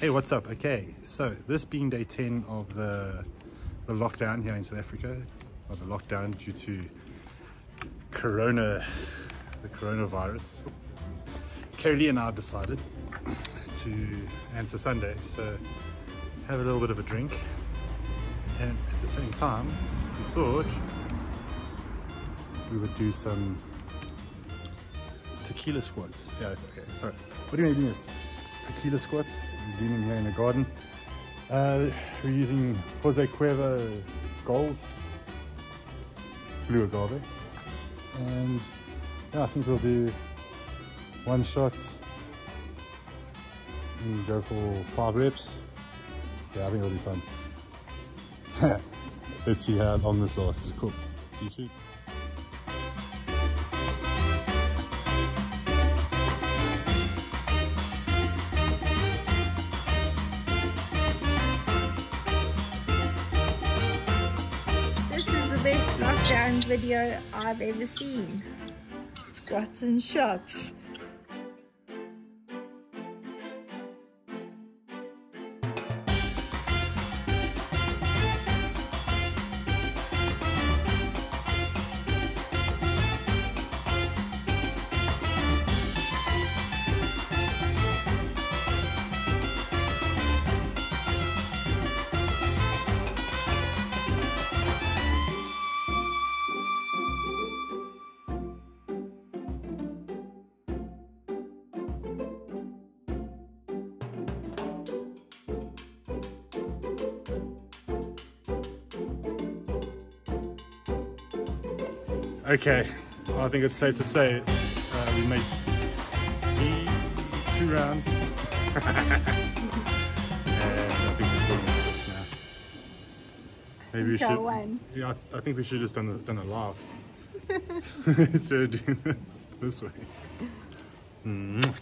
Hey, what's up? Okay, so this being day 10 of the, the lockdown here in South Africa, or the lockdown due to corona, the coronavirus, Carrie and I decided to, and it's a Sunday, so have a little bit of a drink. And at the same time, we thought we would do some tequila squats. Yeah, it's okay. So, what are you doing is tequila squats. We're doing them here in the garden. Uh, we're using Jose Cuervo Gold, Blue Agave. And yeah, I think we'll do one shot and go for five reps. Yeah, I think it'll be fun. Let's see how long this lasts. Cool. See you soon. Best lockdown video I've ever seen. Squats and shots. Okay, I think it's safe to say uh, we made three, two rounds. and I think we're calling it quits now. Maybe we should. when? Yeah, I, I think we should have just done a, done a laugh. Instead of doing this this way. Mm.